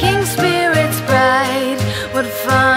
making spirits bright. What fun